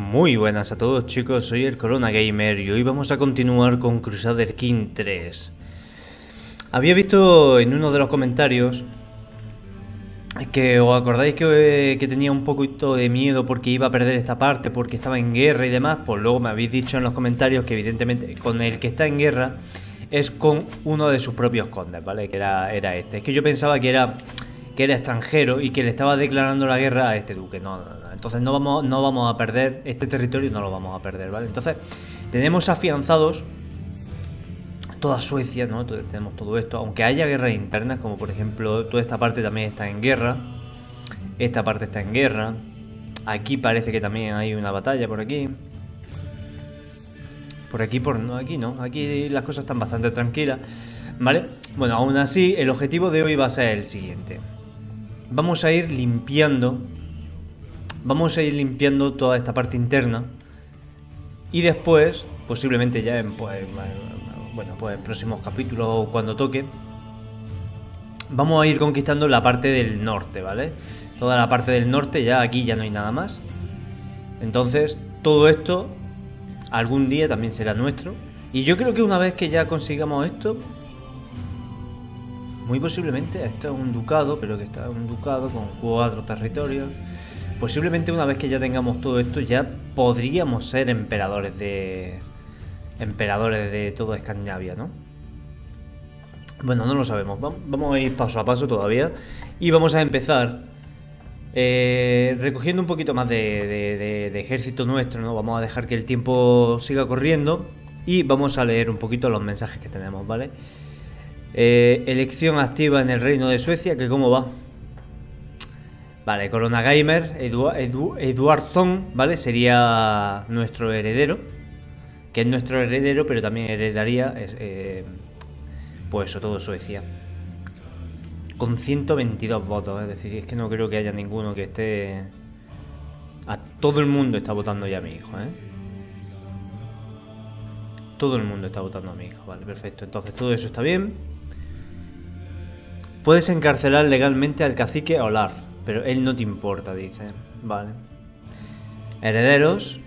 Muy buenas a todos chicos, soy el Corona Gamer y hoy vamos a continuar con Crusader King 3. Había visto en uno de los comentarios que os acordáis que, que, tenía un poquito de miedo porque iba a perder esta parte, porque estaba en guerra y demás, pues luego me habéis dicho en los comentarios que evidentemente con el que está en guerra es con uno de sus propios condes, ¿vale? Que era, era este. Es que yo pensaba que era que era extranjero y que le estaba declarando la guerra a este duque. No, no, no. Entonces no vamos, no vamos a perder este territorio, no lo vamos a perder, ¿vale? Entonces tenemos afianzados toda Suecia, ¿no? Tenemos todo esto, aunque haya guerras internas, como por ejemplo toda esta parte también está en guerra, esta parte está en guerra, aquí parece que también hay una batalla por aquí. Por aquí, por no, aquí no, aquí las cosas están bastante tranquilas, ¿vale? Bueno, aún así, el objetivo de hoy va a ser el siguiente vamos a ir limpiando, vamos a ir limpiando toda esta parte interna y después, posiblemente ya en, pues, bueno, pues en próximos capítulos o cuando toque, vamos a ir conquistando la parte del norte, ¿vale? Toda la parte del norte, ya aquí ya no hay nada más. Entonces, todo esto algún día también será nuestro. Y yo creo que una vez que ya consigamos esto, muy posiblemente esto es un ducado, pero que está un ducado con cuatro territorios. Posiblemente una vez que ya tengamos todo esto, ya podríamos ser emperadores de. emperadores de toda Escandinavia, ¿no? Bueno, no lo sabemos. Vamos a ir paso a paso todavía. Y vamos a empezar eh, recogiendo un poquito más de, de, ejército nuestro, ¿no? Vamos a dejar que el tiempo siga corriendo. Y vamos a leer un poquito los mensajes que tenemos, ¿vale? Eh, elección activa en el Reino de Suecia, que cómo va. Vale, Corona Gamer, Edu, ¿vale? Sería nuestro heredero. Que es nuestro heredero, pero también heredaría, eh, pues eso, todo Suecia. Con 122 votos, es decir, es que no creo que haya ninguno que esté... A todo el mundo está votando ya a mi hijo, ¿eh? Todo el mundo está votando a mi hijo, vale, perfecto. Entonces todo eso está bien. Puedes encarcelar legalmente al cacique Olaf, pero él no te importa, dice. Vale. Herederos.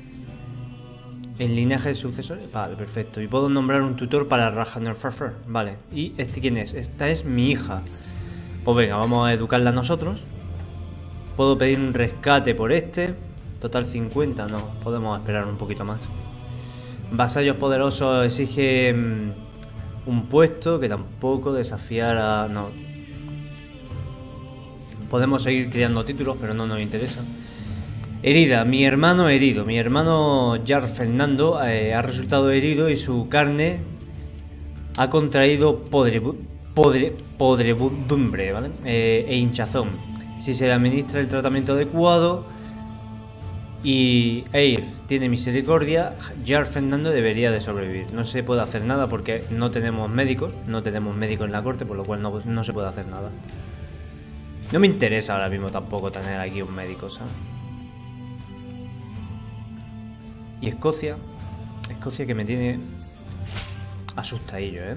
En linaje de sucesores. Vale, perfecto. Y puedo nombrar un tutor para Rajaner Farfer. Vale. ¿Y este quién es? Esta es mi hija. Pues venga, vamos a educarla nosotros. Puedo pedir un rescate por este. Total 50, no. Podemos esperar un poquito más. Vasallos poderosos exigen un puesto que tampoco desafiar a... No, Podemos seguir creando títulos, pero no nos interesa. Herida, mi hermano herido. Mi hermano Jar Fernando eh, ha resultado herido y su carne ha contraído podredumbre ¿vale? Eh, e hinchazón. Si se le administra el tratamiento adecuado y Eir tiene misericordia, Jar Fernando debería de sobrevivir. No se puede hacer nada porque no tenemos médicos, no tenemos médicos en la corte, por lo cual no se puede hacer nada. No me interesa ahora mismo tampoco tener aquí un médico, ¿sabes? Y Escocia. Escocia que me tiene asustadillo, ¿eh?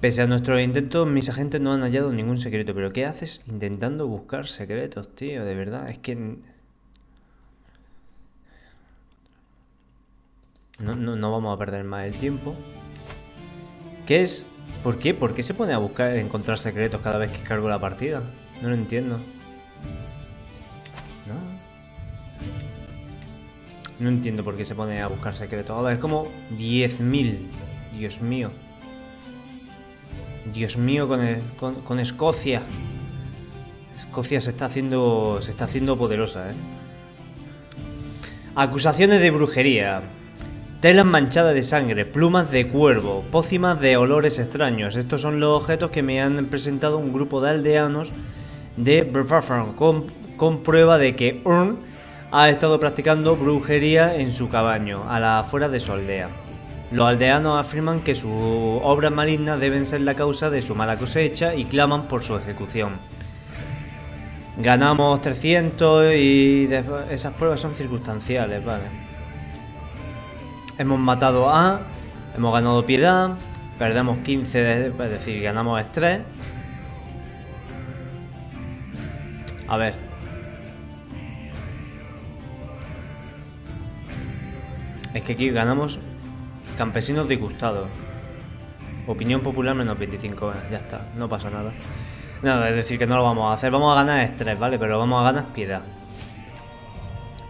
Pese a nuestros intentos, mis agentes no han hallado ningún secreto. ¿Pero qué haces intentando buscar secretos, tío? De verdad, es que... No, no, no vamos a perder más el tiempo. ¿Qué es ¿Por qué? ¿Por qué se pone a buscar encontrar secretos cada vez que cargo la partida? No lo entiendo. No. No entiendo por qué se pone a buscar secretos. A ver, como 10.000. Dios mío. Dios mío con, con, Escocia. Escocia se está haciendo. se está haciendo poderosa, ¿eh? Acusaciones de brujería. Telas manchadas de sangre, plumas de cuervo, pócimas de olores extraños. Estos son los objetos que me han presentado un grupo de aldeanos de Brefafran con, prueba de que Urn ha estado practicando brujería en su cabaño, a la afuera de su aldea. Los aldeanos afirman que sus obras malignas deben ser la causa de su mala cosecha y claman por su ejecución. Ganamos 300 y esas pruebas son circunstanciales, ¿vale? Hemos matado a, hemos ganado piedad, perdemos 15, es decir, ganamos estrés. A ver. Es que aquí ganamos campesinos disgustados. Opinión popular menos 25, ya está, no pasa nada. Nada, es decir, que no lo vamos a hacer. Vamos a ganar estrés, ¿vale? Pero vamos a ganar piedad.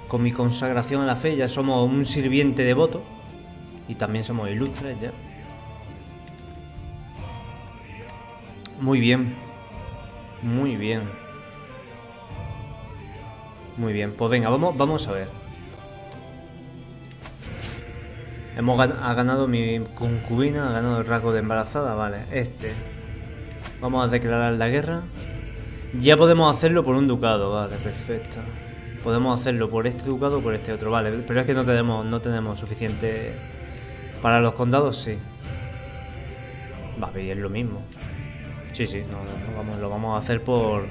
Con mi consagración a la fe ya somos un sirviente devoto. Y también somos ilustres ya. Muy bien. Muy bien. Muy bien. Pues venga, vamos, vamos a ver. Hemos ha ganado mi concubina, ha ganado el rasgo de embarazada, vale. Este. Vamos a declarar la guerra. Ya podemos hacerlo por un ducado, vale, perfecto. Podemos hacerlo por este ducado o por este otro, vale. Pero es que no tenemos, no tenemos suficiente... Para los condados, sí. Va, y es lo mismo. Sí, sí, vamos, lo vamos a hacer por...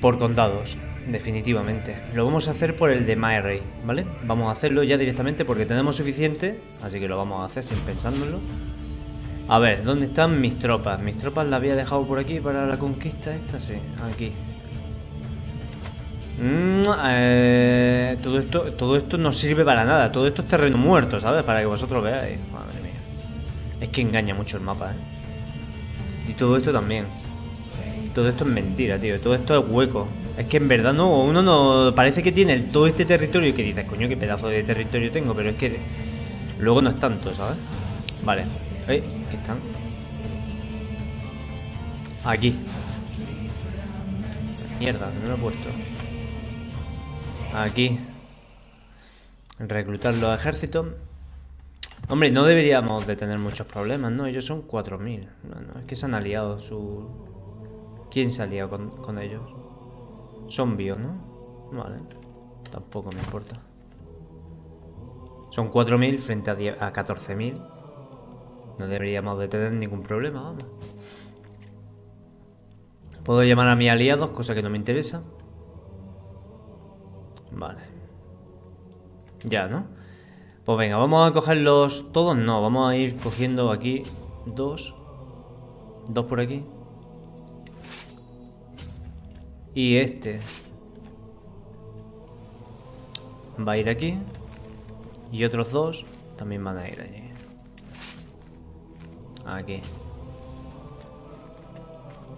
Por condados definitivamente. Lo vamos a hacer por el de MyRay, ¿vale? Vamos a hacerlo ya directamente porque tenemos suficiente, así que lo vamos a hacer sin pensándolo. A ver, ¿dónde están mis tropas? Mis tropas las había dejado por aquí para la conquista esta, sí, aquí. Mm, eh, todo, esto, todo esto no sirve para nada, todo esto es terreno muerto, ¿sabes? Para que vosotros veáis. Madre mía. Es que engaña mucho el mapa, ¿eh? Y todo esto también. Todo esto es mentira, tío. Todo esto es hueco. Es que en verdad no, uno no. Parece que tiene todo este territorio que dices, coño, qué pedazo de territorio tengo, pero es que luego no es tanto, ¿sabes? Vale. Eh, ¿qué están? Aquí. Mierda, no lo he puesto. Aquí. Reclutar los ejércitos. Hombre, no deberíamos de tener muchos problemas, ¿no? Ellos son 4.000. No, no, es que se han aliado su... ¿Quién se ha aliado con, ellos? Son bio, ¿no? Vale. Tampoco me importa. Son 4.000 frente a, a 14.000. No deberíamos de tener ningún problema, vamos. Puedo llamar a mis aliados, cosa que no me interesa. Vale. Ya, ¿no? Pues venga, vamos a cogerlos todos. No, vamos a ir cogiendo aquí dos. Dos por aquí. Y este va a ir aquí. Y otros dos también van a ir allí. Aquí.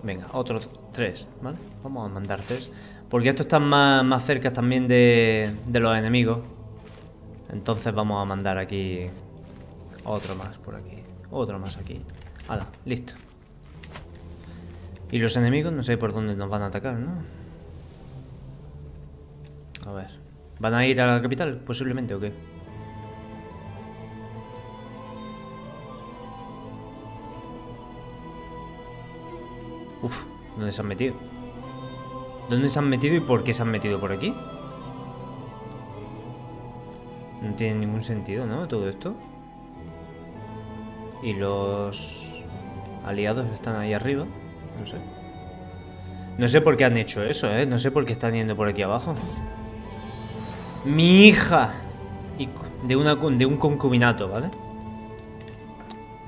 Venga, otros tres, ¿vale? Vamos a mandar tres. Porque estos están más, más cerca también de, de los enemigos. Entonces vamos a mandar aquí otro más por aquí. Otro más aquí. Hala, listo. Y los enemigos no sé por dónde nos van a atacar, ¿no? A ver. ¿Van a ir a la capital? Posiblemente, ¿o qué? Uf, ¿dónde se han metido? ¿Dónde se han metido y por qué se han metido por aquí? No tiene ningún sentido, ¿no? Todo esto. Y los aliados están ahí arriba. No sé. No sé por qué han hecho eso, ¿eh? No sé por qué están yendo por aquí abajo. Mi hija. De, de un concubinato, ¿vale?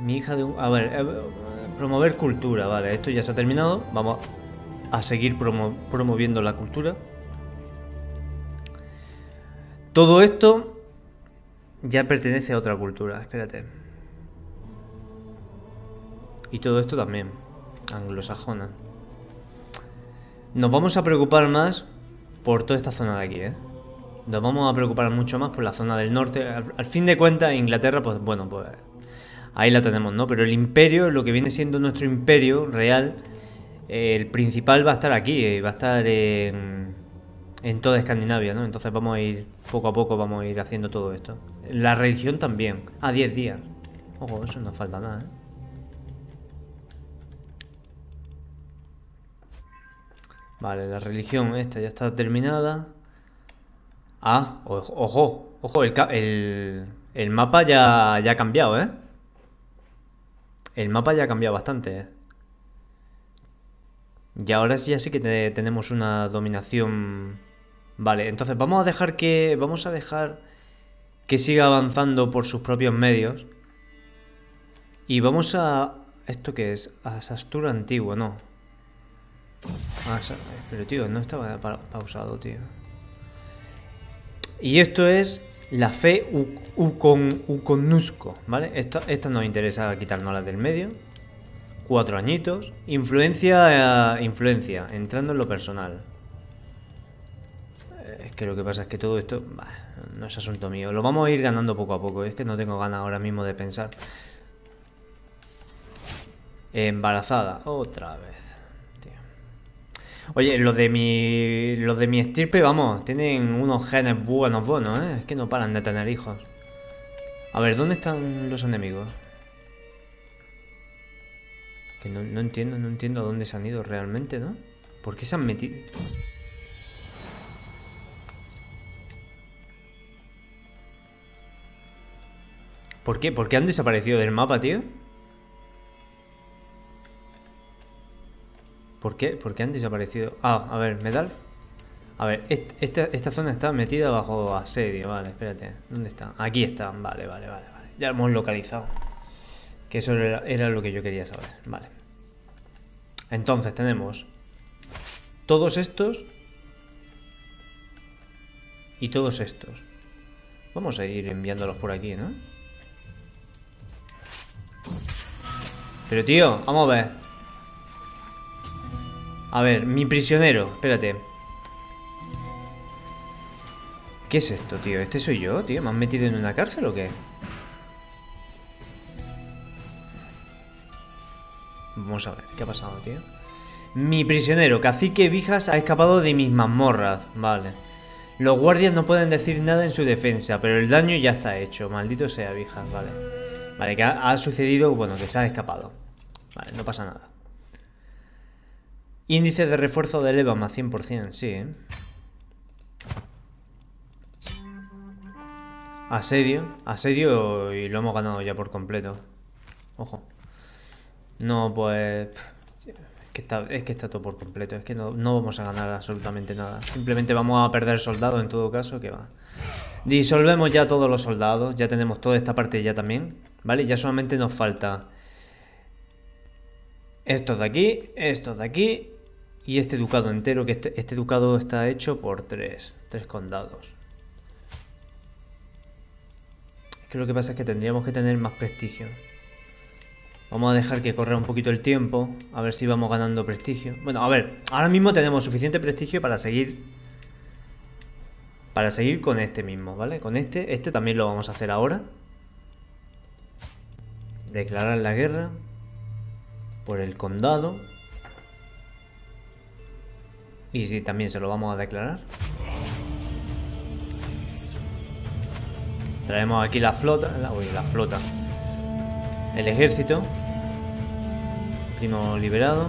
Mi hija de un... A ver, eh, promover cultura, vale. Esto ya se ha terminado. Vamos a seguir promoviendo la cultura. Todo esto ya pertenece a otra cultura, espérate. Y todo esto también anglosajona. Nos vamos a preocupar más por toda esta zona de aquí, ¿eh? Nos vamos a preocupar mucho más por la zona del norte. Al, fin de cuentas, Inglaterra, pues bueno, pues ahí la tenemos, ¿no? Pero el imperio, lo que viene siendo nuestro imperio real, el principal va a estar aquí, eh, va a estar en, en toda Escandinavia, ¿no? Entonces vamos a ir, poco a poco, vamos a ir haciendo todo esto. La religión también, a 10 días. Ojo, eso no falta nada, ¿eh? Vale, la religión esta ya está terminada. Ah, ojo, ojo, el, el, mapa ya, ya ha cambiado, ¿eh? El mapa ya ha cambiado bastante, ¿eh? Y ahora sí ya sí que tenemos una dominación... Vale, entonces vamos a dejar que... Vamos a dejar que siga avanzando por sus propios medios. Y vamos a... ¿Esto qué es? A Sastur antiguo, no. Ah, pero tío, no estaba pausado, tío. Y esto es La fe Ucon, Uconusco, ¿vale? Esta, esta nos interesa quitarnos del medio. Cuatro añitos. Influencia, eh, influencia, entrando en lo personal. Eh, es que lo que pasa es que todo esto no es asunto mío. Lo vamos a ir ganando poco a poco. Es que no tengo ganas ahora mismo de pensar. Embarazada. Otra vez. Oye, los de mi. Los de mi estirpe, vamos, tienen unos genes buenos, buenos, ¿eh? Es que no paran de tener hijos. A ver, ¿dónde están los enemigos? Que no, no entiendo, no entiendo a dónde se han ido realmente, ¿no? ¿Por qué se han metido? ¿Por qué? ¿Por qué han desaparecido del mapa, tío? ¿Por qué? ¿Por qué han desaparecido? Ah, a ver, medal. A ver, esta, esta zona está metida bajo asedio. Vale, espérate. ¿Dónde está? Aquí está. Vale, vale, vale. vale. Ya hemos localizado. Que eso era, lo que yo quería saber. Vale. Entonces tenemos todos estos y todos estos. Vamos a ir enviándolos por aquí, ¿no? Pero tío, vamos a ver. A ver, mi prisionero. Espérate. ¿Qué es esto, tío? ¿Este soy yo, tío? ¿Me han metido en una cárcel o qué? Vamos a ver, ¿qué ha pasado, tío? Mi prisionero, cacique Vijas, ha escapado de mis mazmorras. Vale. Los guardias no pueden decir nada en su defensa, pero el daño ya está hecho. Maldito sea Vijas, vale. Vale, que ha, sucedido, bueno, que se ha escapado. Vale, no pasa nada. Índice de refuerzo del EVA más 100%, sí, ¿eh? Asedio. Asedio y lo hemos ganado ya por completo. Ojo. No, pues... Es que, está, todo por completo. Es que no, no vamos a ganar absolutamente nada. Simplemente vamos a perder soldados en todo caso, que va. Disolvemos ya todos los soldados. Ya tenemos toda esta parte ya también. ¿Vale? Ya solamente nos falta... Estos de aquí, estos de aquí y este ducado entero, que este, este, ducado está hecho por tres, tres condados. Es que lo que pasa es que tendríamos que tener más prestigio. Vamos a dejar que corra un poquito el tiempo, a ver si vamos ganando prestigio. Bueno, a ver, ahora mismo tenemos suficiente prestigio para seguir... Para seguir con este mismo, ¿vale? Con este, este también lo vamos a hacer ahora. Declarar la guerra por el condado. Y si también se lo vamos a declarar. Traemos aquí la flota. Uy, la flota. El ejército. Primo liberado.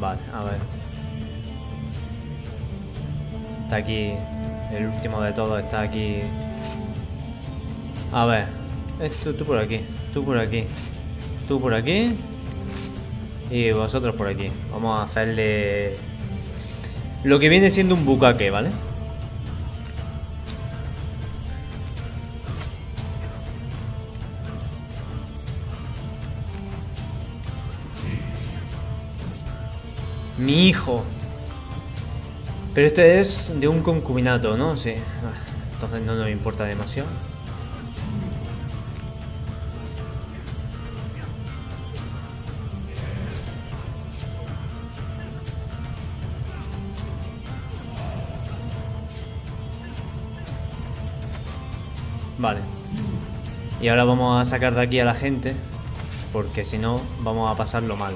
Vale, a ver. Está aquí el último de todos está aquí. A ver. Esto, tú por aquí. Tú por aquí. Tú por aquí. Y vosotros por aquí. Vamos a hacerle... Lo que viene siendo un bucaque, ¿vale? Mi hijo. Pero este es de un concubinato, ¿no? Sí. Entonces no nos importa demasiado. Y ahora vamos a sacar de aquí a la gente. Porque si no, vamos a pasarlo mal.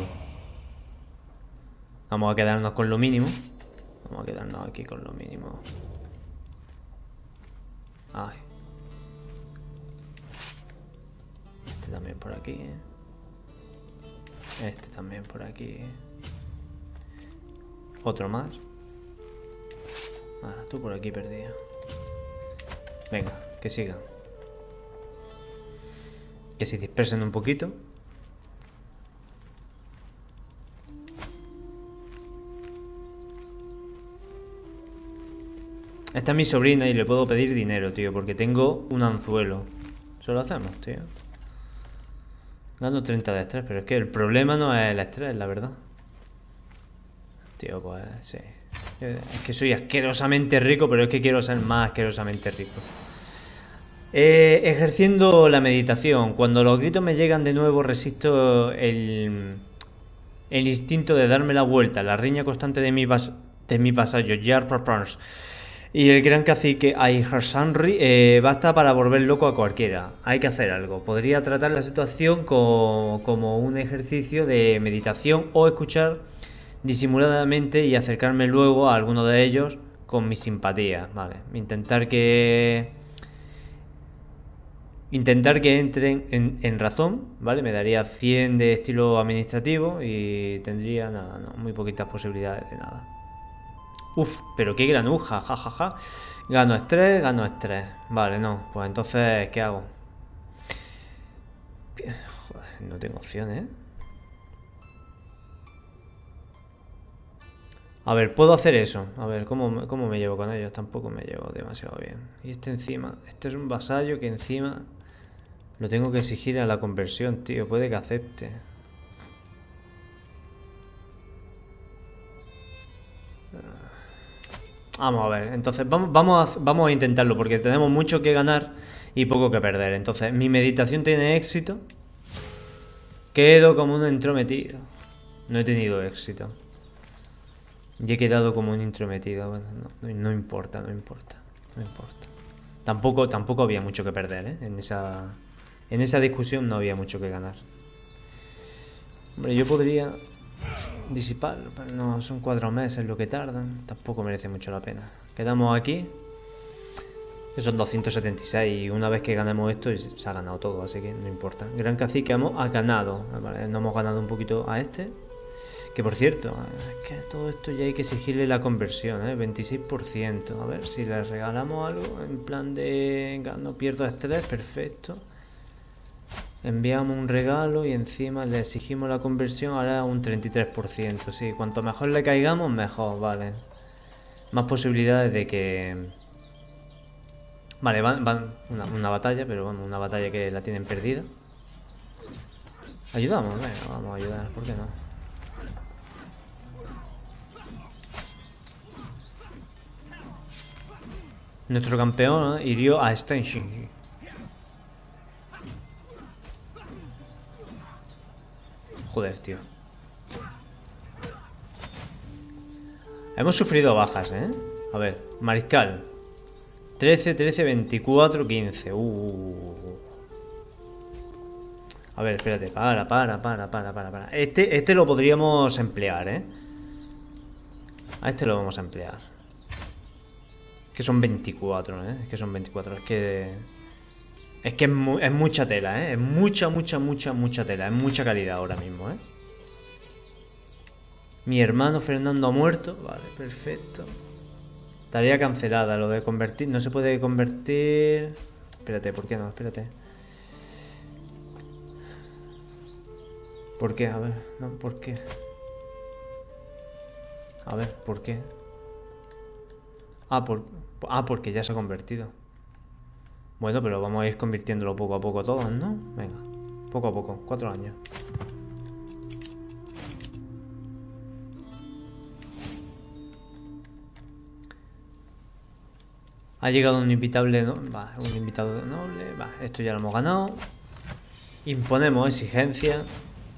Vamos a quedarnos con lo mínimo. Vamos a quedarnos aquí con lo mínimo. Ay. Este también por aquí. Este también por aquí. Otro más. Ahora tú por aquí perdida. Venga, que sigan. Que se un poquito. Esta es mi sobrina y le puedo pedir dinero, tío, porque tengo un anzuelo. Eso lo hacemos, tío. Gano 30 de estrés, pero es que el problema no es el estrés, la verdad. Tío, pues sí. Es que soy asquerosamente rico, pero es que quiero ser más asquerosamente rico. Eh, ejerciendo la meditación. Cuando los gritos me llegan de nuevo, resisto el, el instinto de darme la vuelta, la riña constante de mi, de mi pasallo. Y el gran cacique Aiharsanri eh, basta para volver loco a cualquiera. Hay que hacer algo. Podría tratar la situación como un ejercicio de meditación o escuchar disimuladamente y acercarme luego a alguno de ellos con mi simpatía. Vale. Intentar que. Intentar que entren en, razón, ¿vale? Me daría 100 de estilo administrativo y tendría nada, muy poquitas posibilidades de nada. Uf, pero qué granuja, jajaja. Ja, ja. Gano estrés, gano estrés. Vale, no. Pues entonces, ¿qué hago? Joder, no tengo opción, ¿eh? A ver, puedo hacer eso. A ver, ¿cómo, ¿cómo, me llevo con ellos? Tampoco me llevo demasiado bien. Y este encima, este es un vasallo que encima lo tengo que exigir a la conversión, tío. Puede que acepte. Vamos a ver, entonces vamos, vamos, a, vamos a intentarlo porque tenemos mucho que ganar y poco que perder. Entonces, mi meditación tiene éxito. Quedo como un entrometido. No he tenido éxito. Y he quedado como un intrometido. Bueno, no, importa, no importa. No importa. Tampoco, tampoco había mucho que perder, ¿eh? En esa, en esa discusión no había mucho que ganar. Hombre, yo podría disiparlo, pero no, son cuatro meses lo que tardan. Tampoco merece mucho la pena. Quedamos aquí. son 276 y una vez que ganemos esto se ha ganado todo, así que no importa. Gran cacique ha ganado. no hemos ganado un poquito a este. Que por cierto, es que todo esto ya hay que exigirle la conversión, ¿eh? 26%. A ver si le regalamos algo en plan de... No pierdo estrés, perfecto. Enviamos un regalo y encima le exigimos la conversión ahora un 33%. Sí, cuanto mejor le caigamos, mejor, vale. Más posibilidades de que... Vale, van, van una, batalla, pero bueno, una batalla que la tienen perdida. Ayudamos, vamos a ayudar, ¿por qué no? Nuestro campeón hirió a Stenshin. Joder, tío. Hemos sufrido bajas, ¿eh? A ver, Mariscal. 13, 13, 24, 15. Uh. A ver, espérate. Para, para, para, para, para, para. Este, este lo podríamos emplear, ¿eh? A este lo vamos a emplear. Que son 24, ¿eh? Que son 24. Es que... Es que es, mucha tela, ¿eh? Es mucha, mucha, mucha, mucha tela. Es mucha calidad ahora mismo, ¿eh? Mi hermano Fernando ha muerto. Vale, perfecto. Tarea cancelada. Lo de convertir... No se puede convertir... Espérate, ¿por qué no? Espérate. ¿Por qué? A ver, no, ¿por qué? A ver, ¿por qué? Ah, por... ah porque ya se ha convertido. Bueno, pero vamos a ir convirtiéndolo poco a poco todos, ¿no? Venga, poco a poco, cuatro años. Ha llegado un invitable, no, va, un invitado noble, va, esto ya lo hemos ganado. Imponemos exigencia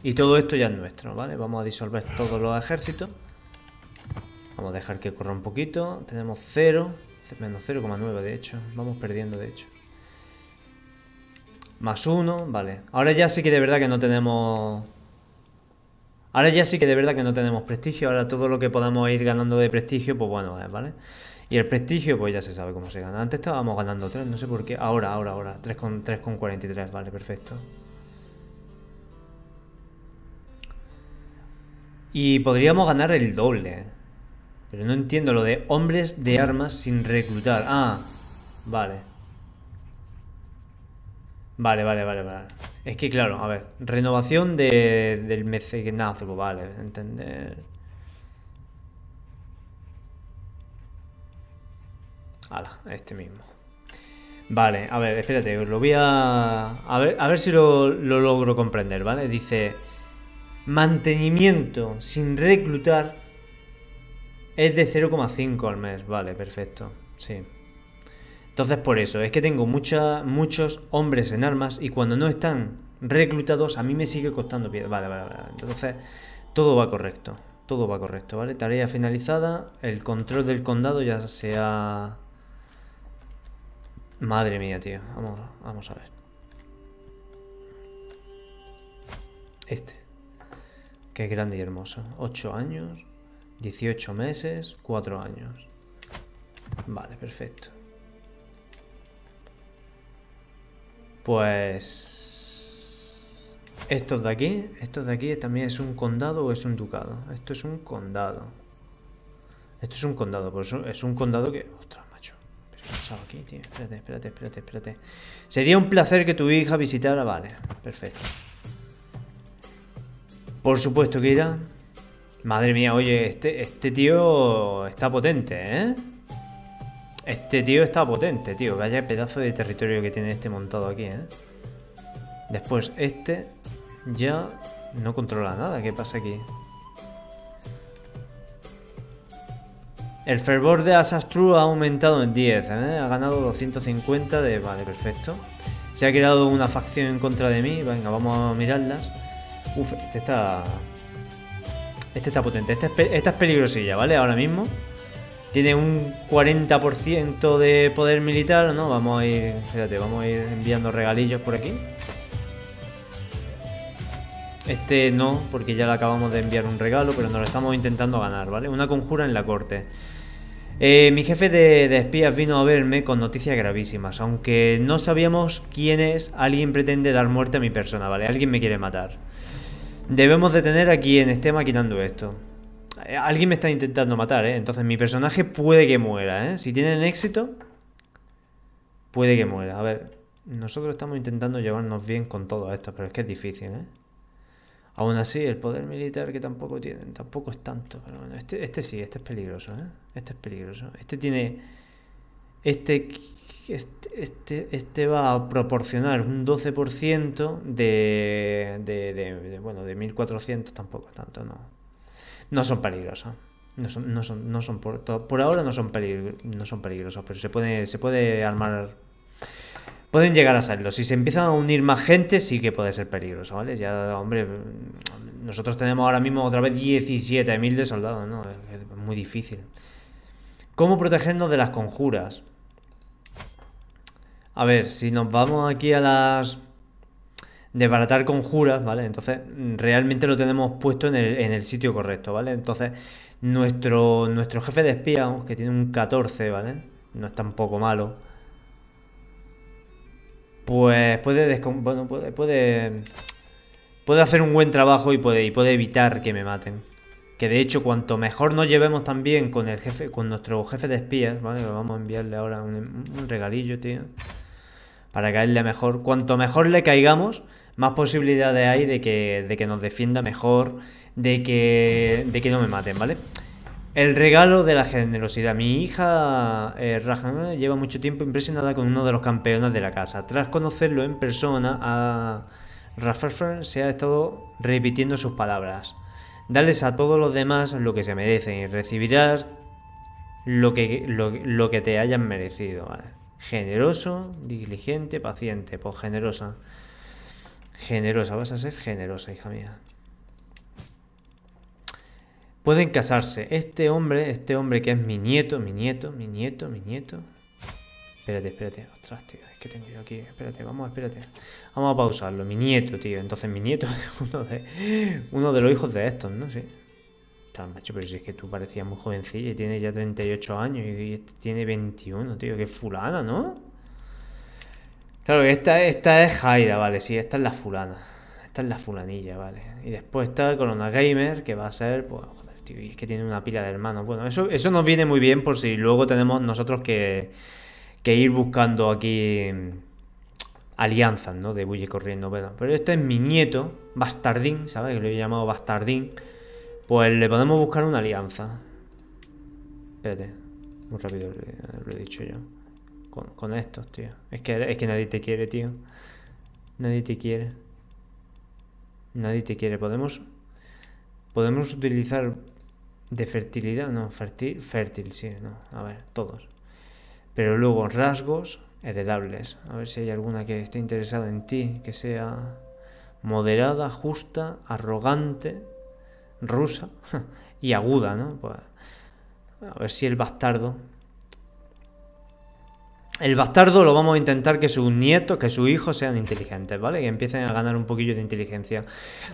y todo esto ya es nuestro, ¿vale? Vamos a disolver todos los ejércitos. Vamos a dejar que corra un poquito. Tenemos 0, menos 0,9 de hecho. Vamos perdiendo de hecho. Más uno, vale. Ahora ya sí que de verdad que no tenemos... Ahora ya sí que de verdad que no tenemos prestigio. Ahora todo lo que podamos ir ganando de prestigio, pues bueno, ¿vale? Y el prestigio, pues ya se sabe cómo se gana. Antes estábamos ganando 3, no sé por qué. Ahora, ahora, ahora. 3 con, 3 con 43, vale, perfecto. Y podríamos ganar el doble. Pero no entiendo lo de hombres de armas sin reclutar. Ah, vale. Vale, vale, vale, vale. Es que claro, a ver, renovación de, del mecenazgo, vale, entender. Hala, este mismo. Vale, a ver, espérate, lo voy a... A ver, a ver si lo, lo logro comprender, ¿vale? Dice... Mantenimiento sin reclutar es de 0,5 al mes. Vale, perfecto. Sí. Entonces por eso, es que tengo muchos hombres en armas y cuando no están reclutados a mí me sigue costando piedra. Vale, vale, vale. Entonces todo va correcto. Todo va correcto, ¿vale? Tarea finalizada. El control del condado ya se ha... Madre mía, tío. Vamos, vamos a ver. Este. Qué grande y hermoso. 8 años, 18 meses, 4 años. Vale, perfecto. Pues... Estos de aquí, estos de aquí también es un condado o es un ducado. Esto es un condado. Esto es un condado, por eso es un condado que... Ostras, macho. ¿Qué ha pasado aquí, tío? Espérate, espérate, espérate, espérate. Sería un placer que tu hija visitara... Vale, perfecto. Por supuesto que irá. Madre mía, oye, este, este tío está potente, ¿eh? Este tío está potente, tío. Vaya pedazo de territorio que tiene este montado aquí, ¿eh? Después, este ya no controla nada. ¿Qué pasa aquí? El fervor de Asastru ha aumentado en 10, ¿eh? Ha ganado 250 de... Vale, perfecto. Se ha creado una facción en contra de mí. Venga, vamos a mirarlas. Uf, este está... Este está potente. Este es esta es peligrosilla, ¿vale? Ahora mismo tiene un 40% de poder militar, ¿no? Vamos a ir, fíjate, vamos a ir enviando regalillos por aquí. Este no, porque ya le acabamos de enviar un regalo, pero nos lo estamos intentando ganar, ¿vale? Una conjura en la corte. Eh, mi jefe de, de, espías vino a verme con noticias gravísimas, aunque no sabíamos quién es, alguien pretende dar muerte a mi persona, ¿vale? Alguien me quiere matar. Debemos detener a quien esté maquinando esto. Eh, alguien me está intentando matar, ¿eh? Entonces mi personaje puede que muera, ¿eh? Si tienen éxito, puede que muera. A ver, nosotros estamos intentando llevarnos bien con todo esto, pero es que es difícil, ¿eh? Aún así, el poder militar que tampoco tienen, tampoco es tanto. Pero bueno, este, este sí, este es peligroso, ¿eh? Este es peligroso. Este tiene... Este, este, este, este va a proporcionar un 12% de, de, de, de, bueno, de 1400 tampoco tanto, no no son peligrosos. No son, no son, no son por, por ahora no son, no son peligrosos, pero se puede, se puede armar. Pueden llegar a serlo. Si se empiezan a unir más gente, sí que puede ser peligroso, ¿vale? Ya, hombre, nosotros tenemos ahora mismo otra vez 17.000 de soldados, ¿no? Es muy difícil. ¿Cómo protegernos de las conjuras? A ver, si nos vamos aquí a las desbaratar conjuras, ¿vale? Entonces, realmente lo tenemos puesto en el, sitio correcto, ¿vale? Entonces, nuestro, nuestro jefe de espía, que tiene un 14, ¿vale? No es tampoco malo. Pues puede, bueno, puede, puede, puede hacer un buen trabajo y puede, y puede evitar que me maten. Que de hecho, cuanto mejor nos llevemos también con el jefe, con nuestro jefe de espías, ¿vale? Vamos a enviarle ahora un, un regalillo, tío. Para caerle mejor. Cuanto mejor le caigamos, más posibilidades hay de que, de que nos defienda mejor, de que, de que no me maten, ¿vale? El regalo de la generosidad. Mi hija eh, lleva mucho tiempo impresionada con uno de los campeones de la casa. Tras conocerlo en persona, a Rafael se ha estado repitiendo sus palabras. Dales a todos los demás lo que se merecen y recibirás lo que, lo, que te hayan merecido. ¿vale? Generoso, diligente, paciente, pues generosa. Generosa, vas a ser generosa, hija mía. Pueden casarse. Este hombre, este hombre que es mi nieto, mi nieto, mi nieto, mi nieto. Espérate, espérate. Ostras, tío, es que tengo yo aquí. Espérate, vamos, espérate. Vamos a pausarlo. Mi nieto, tío. Entonces mi nieto es uno de, uno de los hijos de estos, ¿no? Sí. Está macho, pero si es que tú parecías muy jovencilla y tiene ya 38 años y este tiene 21, tío. Qué fulana, ¿no? Claro, esta, esta es Haida, vale, sí, esta es la fulana. Esta es la fulanilla, vale. Y después está Corona Gamer, que va a ser, pues, joder, tío, y es que tiene una pila de hermanos. Bueno, eso, eso nos viene muy bien por si luego tenemos nosotros que, que ir buscando aquí alianzas, ¿no? De bulle corriendo. Bueno, pero este es mi nieto, Bastardín, ¿sabes? Que lo he llamado Bastardín. Pues le podemos buscar una alianza. Espérate, muy rápido lo he dicho yo. Con, con estos, tío. Es que, es que nadie te quiere, tío. Nadie te quiere. Nadie te quiere. Podemos. Podemos utilizar de fertilidad, no, fértil, fértil, sí, no. A ver, todos. Pero luego rasgos heredables. A ver si hay alguna que esté interesada en ti, que sea moderada, justa, arrogante, rusa y aguda, ¿no? Pues, a ver si el bastardo el bastardo lo vamos a intentar que sus nietos, que sus hijos sean inteligentes, ¿vale? Que empiecen a ganar un poquillo de inteligencia.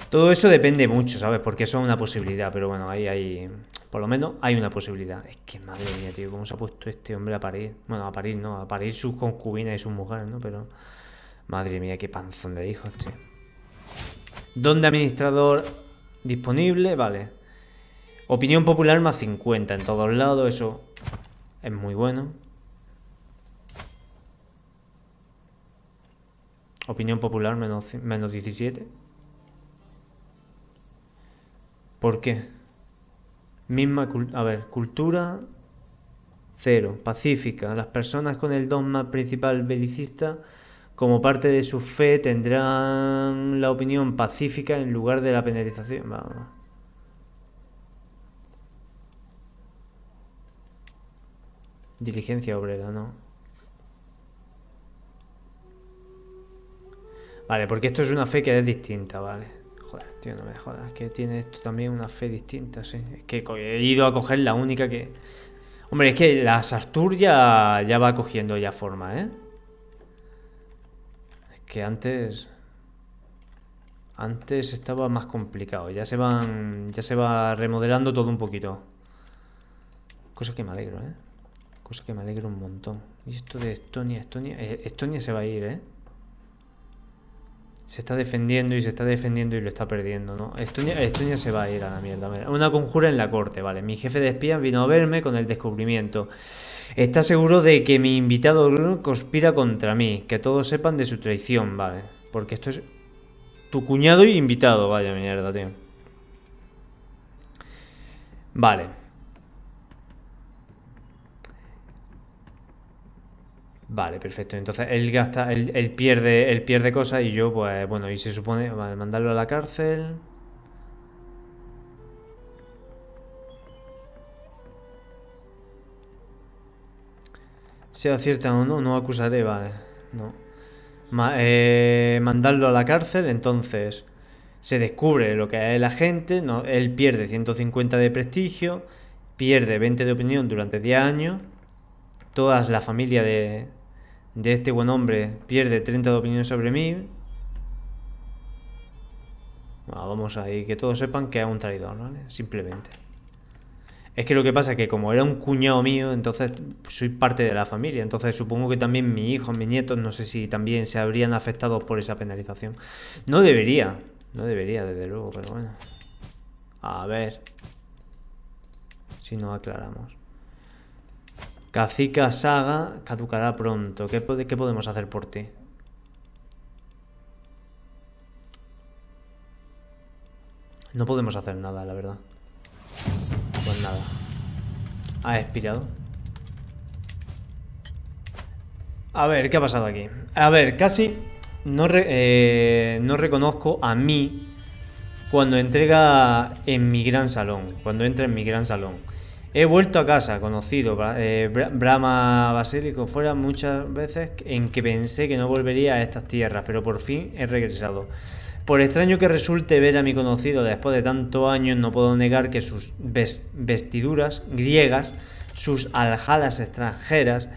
Todo eso depende mucho, ¿sabes? Porque eso es una posibilidad, pero bueno, ahí hay. Por lo menos hay una posibilidad. Es que madre mía, tío, cómo se ha puesto este hombre a parir. Bueno, a parir, no, a parir sus concubinas y sus mujeres, ¿no? Pero. Madre mía, qué panzón de hijos, tío. ¿Dónde administrador disponible? Vale. Opinión popular más 50 en todos lados, eso es muy bueno. Opinión popular menos, menos 17. ¿Por qué? Misma, a ver, cultura cero, pacífica. Las personas con el dogma principal belicista, como parte de su fe, tendrán la opinión pacífica en lugar de la penalización. Vamos. Diligencia obrera, ¿no? Vale, porque esto es una fe que es distinta, vale. Joder, tío, no me jodas, que tiene esto también una fe distinta, sí. Es que he ido a coger la única que... Hombre, es que la Sartur ya, ya va cogiendo ya forma, ¿eh? Es que antes... Antes estaba más complicado, ya se van... Ya se va remodelando todo un poquito. Cosa que me alegro, ¿eh? Cosa que me alegro un montón. Y esto de Estonia, Estonia... Eh, Estonia se va a ir, ¿eh? Se está defendiendo y se está defendiendo y lo está perdiendo, ¿no? Estonia, se va a ir a la mierda. Una conjura en la corte, ¿vale? Mi jefe de espías vino a verme con el descubrimiento. Está seguro de que mi invitado conspira contra mí, que todos sepan de su traición, ¿vale? Porque esto es tu cuñado y invitado, vaya mierda, tío. Vale. Vale, perfecto. Entonces él gasta, él, pierde, él pierde cosas y yo, pues, bueno, y se supone, vale, mandarlo a la cárcel. Sea cierta o no, no acusaré, vale. No. Eh, mandarlo a la cárcel, entonces se descubre lo que es el agente, no, él pierde 150 de prestigio, pierde 20 de opinión durante 10 años, toda la familia de, de este buen hombre pierde 30 de opinión sobre mí. vamos ahí, que todos sepan que es un traidor, ¿vale? Simplemente. Es que lo que pasa es que como era un cuñado mío, entonces soy parte de la familia. Entonces supongo que también mi hijo, mis nietos, no sé si también se habrían afectado por esa penalización. No debería, no debería, desde luego, pero bueno. A ver. Si no aclaramos. Cacica Saga caducará pronto. ¿Qué, ¿Qué podemos hacer por ti? No podemos hacer nada, la verdad. Pues nada. Ha expirado. A ver, ¿qué ha pasado aquí? A ver, casi no, eh, no reconozco a mí cuando entrega en mi gran salón. Cuando entra en mi gran salón. He vuelto a casa, conocido, eh, Brahma Basílico, fuera muchas veces en que pensé que no volvería a estas tierras, pero por fin he regresado. Por extraño que resulte ver a mi conocido después de tantos años, no puedo negar que sus vestiduras griegas, sus aljalas extranjeras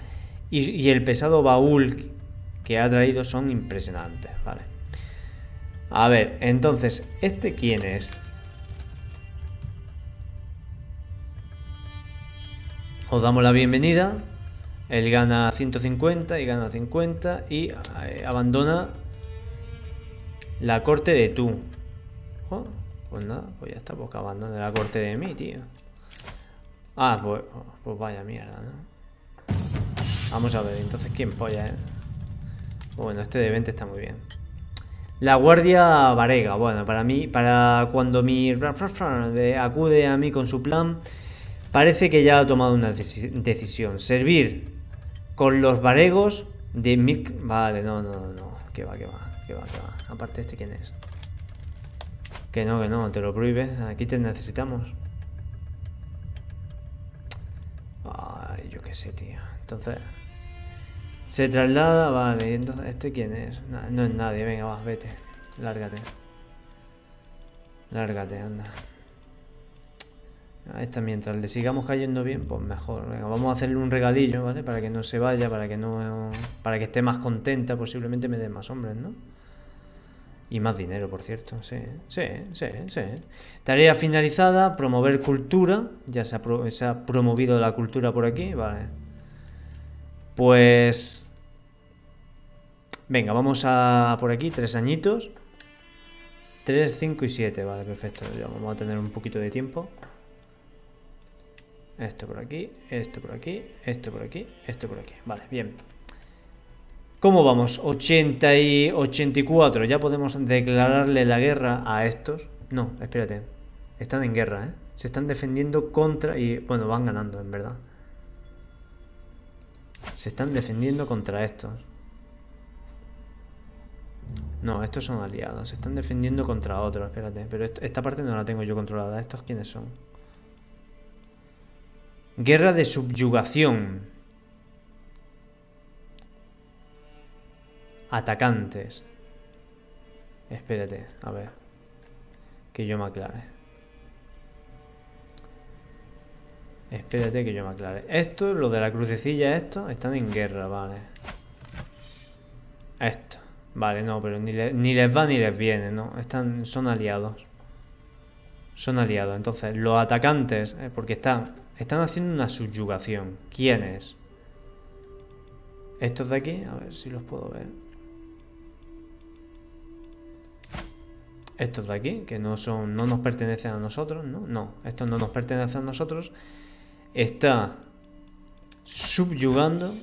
y, y el pesado baúl que ha traído son impresionantes, ¿vale? A ver, entonces, ¿este quién es? Os damos la bienvenida. Él gana 150 y gana 50 y eh, abandona la corte de tú. pues nada, pues ya está, pues que abandone la corte de mí, tío. Ah, pues, pues vaya mierda, ¿no? Vamos a ver, entonces, ¿quién polla, eh? Bueno, este de 20 está muy bien. La guardia varega, bueno, para mí, para cuando mi acude a mí con su plan, Parece que ya ha tomado una decisión. Servir con los varegos de Mick. Vale, no, no, no. Que va, que va, que va, que va. Aparte, ¿este quién es? Que no, que no, te lo prohíbe. Aquí te necesitamos. Ay, yo qué sé, tío. Entonces. Se traslada, vale. Entonces, ¿este quién es? No, es nadie. Venga, va, vete. Lárgate. Lárgate, anda. Esta mientras le sigamos cayendo bien, pues mejor. Venga, vamos a hacerle un regalillo, ¿vale? Para que no se vaya, para que no. Para que esté más contenta, posiblemente me dé más hombres, ¿no? Y más dinero, por cierto. Sí, sí, sí, sí. Tarea finalizada, promover cultura. Ya se ha, promovido la cultura por aquí, vale. Pues... Venga, vamos a por aquí, tres añitos. Tres, cinco y siete, vale, perfecto. Ya vamos a tener un poquito de tiempo. Esto por aquí, esto por aquí, esto por aquí, esto por aquí. Vale, bien. ¿Cómo vamos? 80 y 84. Ya podemos declararle la guerra a estos. No, espérate. Están en guerra, ¿eh? Se están defendiendo contra... Y bueno, van ganando, en verdad. Se están defendiendo contra estos. No, estos son aliados. Se están defendiendo contra otros, espérate. Pero esta parte no la tengo yo controlada. ¿Estos quiénes son? Guerra de subyugación. Atacantes. Espérate, a ver. Que yo me aclare. Espérate que yo me aclare. Esto, lo de la crucecilla, esto, están en guerra, vale. Esto. Vale, no, pero ni, les va ni les viene, ¿no? Están, son aliados. Son aliados. Entonces, los atacantes, eh, porque están están haciendo una subyugación. ¿Quiénes? Estos de aquí, a ver si los puedo ver. Estos de aquí, que no son, no nos pertenecen a nosotros, ¿no? No, estos no nos pertenecen a nosotros. Está subyugando.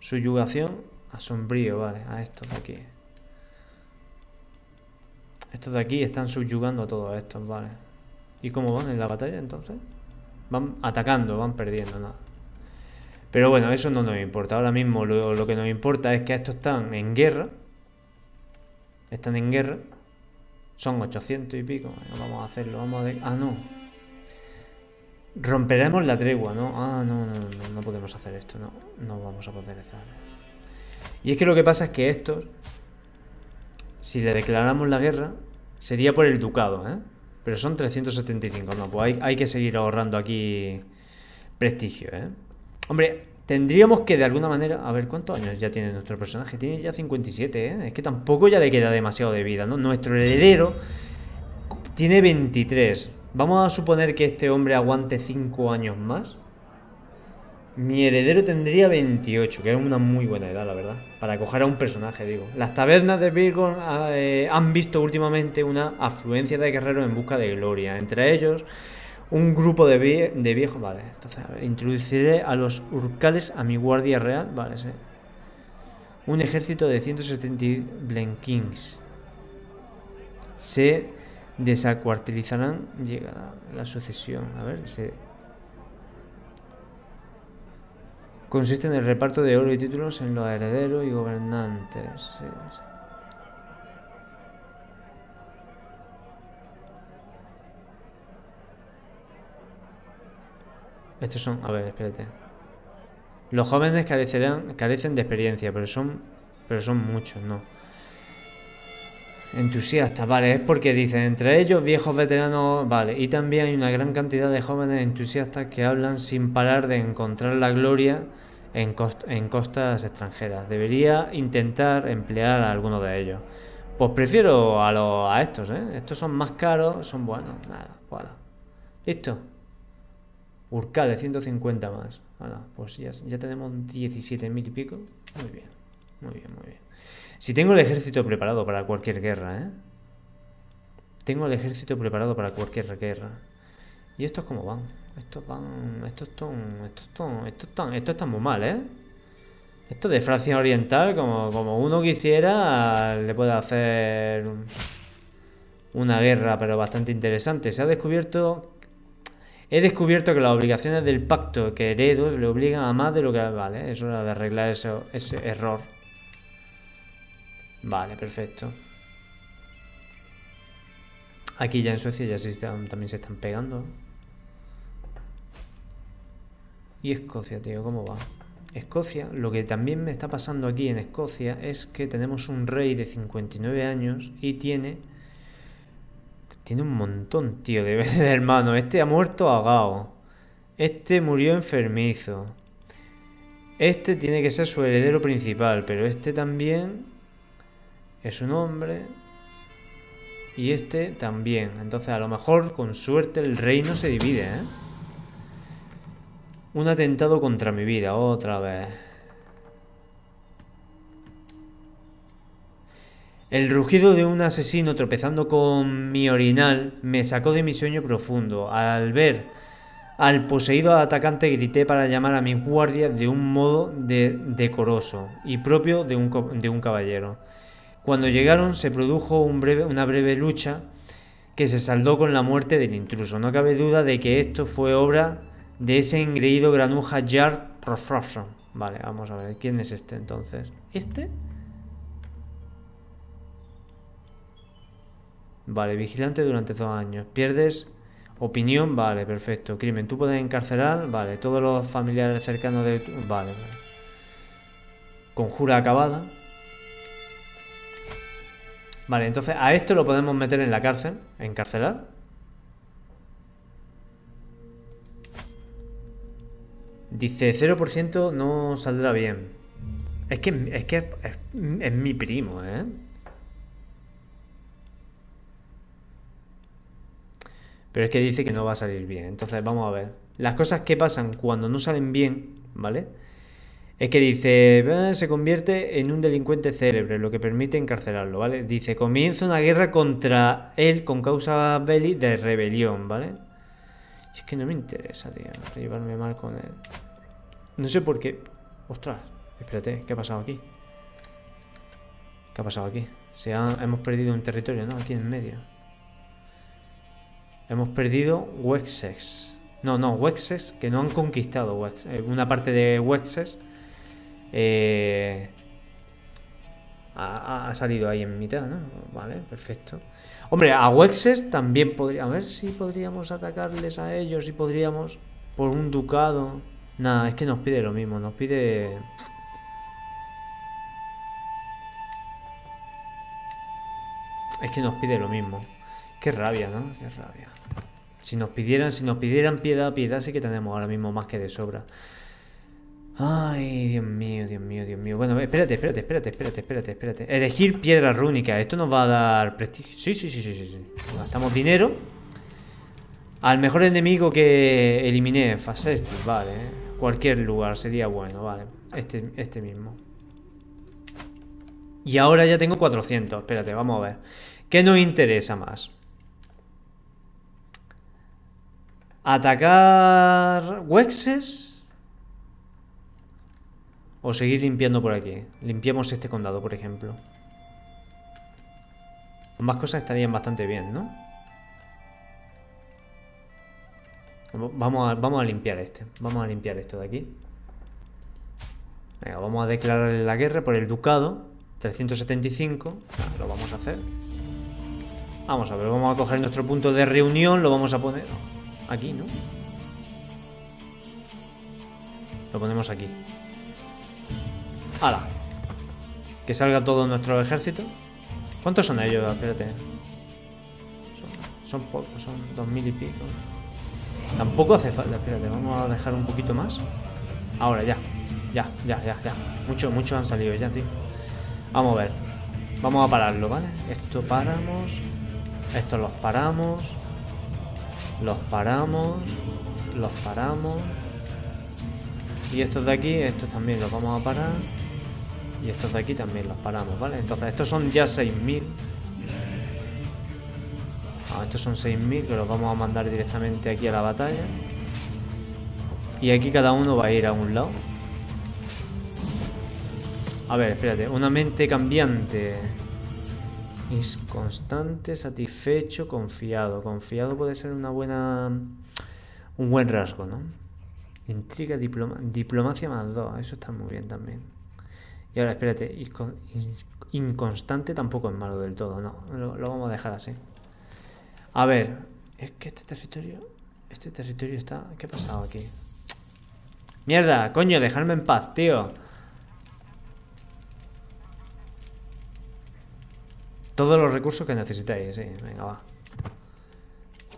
Subyugación a sombrío, vale, a estos de aquí. Estos de aquí están subyugando a todos estos, vale. ¿Y cómo van en la batalla entonces? Van atacando, van perdiendo, nada. Pero bueno, eso no nos importa. Ahora mismo lo, que nos importa es que estos están en guerra. Están en guerra. Son 800 y pico. vamos a hacerlo. Vamos a... Ah, no. Romperemos la tregua, ¿no? Ah, no, no, no, no podemos hacer esto. No, no vamos a poder hacer. Y es que lo que pasa es que estos, si le declaramos la guerra, sería por el ducado, ¿eh? Pero son 375. No, pues hay, que seguir ahorrando aquí prestigio, ¿eh? Hombre, tendríamos que de alguna manera... A ver, ¿cuántos años ya tiene nuestro personaje? Tiene ya 57, ¿eh? Es que tampoco ya le queda demasiado de vida, ¿no? Nuestro heredero tiene 23. Vamos a suponer que este hombre aguante 5 años más. Mi heredero tendría 28, que es una muy buena edad, la verdad. Para coger a un personaje, digo. Las tabernas de Virgon eh, han visto últimamente una afluencia de guerreros en busca de gloria. Entre ellos, un grupo de, viejos. Vale, entonces, a ver, introduciré a los Urcales a mi guardia real. Vale, sí. Un ejército de 170 Blenkings. Se desacuartelizarán. Llega la sucesión. A ver, se consiste en el reparto de oro y títulos en los herederos y gobernantes. Estos son, a ver, espérate. Los jóvenes carecerán, carecen de experiencia, pero son, pero son muchos, ¿no? Entusiastas, vale, es porque dicen, entre ellos viejos veteranos, vale, y también hay una gran cantidad de jóvenes entusiastas que hablan sin parar de encontrar la gloria en, en costas extranjeras. Debería intentar emplear a alguno de ellos. Pues prefiero a, los, a estos, ¿eh? Estos son más caros, son buenos. Nada, voilà. Listo. Urcale, 150 más. Pues ya, ya tenemos 17.000 y pico. Muy bien, muy bien, muy bien. Si tengo el ejército preparado para cualquier guerra, ¿eh? Tengo el ejército preparado para cualquier guerra. ¿Y estos cómo van? Estos van... Estos están... Estos están... Estos están, estos están muy mal, ¿eh? Esto de Francia Oriental, como, como uno quisiera, le puede hacer una guerra, pero bastante interesante. Se ha descubierto He descubierto que las obligaciones del pacto que le obligan a más de lo que... Vale, es hora de arreglar ese error. Vale, perfecto. Aquí ya en Suecia ya se también se están pegando. Y Escocia, tío, ¿cómo va? Escocia, lo que también me está pasando aquí en Escocia es que tenemos un rey de 59 años y tiene... Tiene un montón, tío, de, de hermanos. Este ha muerto ahogado. Este murió enfermizo. Este tiene que ser su heredero principal, pero este también es un hombre. Y este también. Entonces, a lo mejor, con suerte, el reino se divide, ¿eh? Un atentado contra mi vida, otra vez. El rugido de un asesino tropezando con mi orinal me sacó de mi sueño profundo. Al ver al poseído atacante grité para llamar a mis guardias de un modo decoroso y propio de un, de un caballero. Cuando llegaron se produjo una breve lucha que se saldó con la muerte del intruso. No cabe duda de que esto fue obra de ese engreído granuja Jar Profrosson. Vale, vamos a ver, ¿quién es este entonces? ¿Este? Vale, vigilante durante dos años. Pierdes opinión, vale, perfecto. Crimen, tú puedes encarcelar, vale. Todos los familiares cercanos de... Vale, vale. Conjura acabada. Vale, entonces a esto lo podemos meter en la cárcel, encarcelar. Dice 0% no saldrá bien. Es que, es que es, mi primo, ¿eh? Pero es que dice que no va a salir bien. Entonces vamos a ver. Las cosas que pasan cuando no salen bien, ¿vale? Es que dice, ah, se convierte en un delincuente célebre, lo que permite encarcelarlo, ¿vale? Dice, comienza una guerra contra él con causa belli de rebelión, ¿vale? Es que no me interesa, tío, llevarme mal con él. No sé por qué... Ostras, espérate, ¿qué ha pasado aquí? ¿Qué ha pasado aquí? Hemos perdido un territorio, ¿no? Aquí en medio. Hemos perdido Wexes. No, no, Wexes, que no han conquistado Wexes. Eh, una parte de Wexes eh, ha, salido ahí en mitad, ¿no? Vale, perfecto. Hombre, a Wexes también podría... A ver si podríamos atacarles a ellos y podríamos... Por un ducado... Nada, es que nos pide lo mismo, nos pide... Es que nos pide lo mismo. Qué rabia, ¿no? Qué rabia. Si nos pidieran, si nos pidieran piedad, piedad sí que tenemos ahora mismo más que de sobra. Ay, Dios espérate, espérate, espérate, espérate, espérate, espérate. Elegir piedra rúnica. Esto nos va a dar prestigio. Sí, sí, sí, sí, sí. Gastamos dinero. Al mejor enemigo que eliminé. Facesti, vale. Cualquier lugar sería bueno, vale. Este, este mismo. Y ahora ya tengo 400. Espérate, vamos a ver. ¿Qué nos interesa más? ¿Atacar Wexes? O seguir limpiando por aquí. Limpiamos este condado, por ejemplo. Ambas cosas estarían bastante bien, ¿no? Vamos a, vamos a limpiar este. Vamos a limpiar esto de aquí. Venga, vamos a declarar la guerra por el ducado. 375. Lo vamos a hacer. Vamos a ver, vamos a coger nuestro punto de reunión. Lo vamos a poner aquí, ¿no? Lo ponemos aquí. ¡Hala! Que salga todo nuestro ejército. ¿Cuántos son ellos? Espérate. Son, pocos, son dos mil y pico. Tampoco hace falta. Espérate, vamos a dejar un poquito más. Ahora, ya. Ya, ya, ya, ya. Muchos, muchos han salido ya, tío. Vamos a ver. Vamos a pararlo, ¿vale? Esto paramos. Esto los paramos. Los paramos. Los paramos. Y estos de aquí, estos también los vamos a parar. Y estos de aquí también los paramos, ¿vale? Entonces estos son ya 6.000. Ah, estos son 6.000 que los vamos a mandar directamente aquí a la batalla. Y aquí cada uno va a ir a un lado. A ver, espérate. Una mente cambiante. Es constante, satisfecho, confiado. Confiado puede ser una buena... Un buen rasgo, ¿no? Intriga, diplomacia más dos. Eso está muy bien también. Y ahora, espérate. Inconstante tampoco es malo del todo, no. Lo, vamos a dejar así. A ver. Es que este territorio... Este territorio está... ¿Qué ha pasado aquí? Mierda, coño, dejarme en paz, tío. Todos los recursos que necesitáis, sí. Venga, va.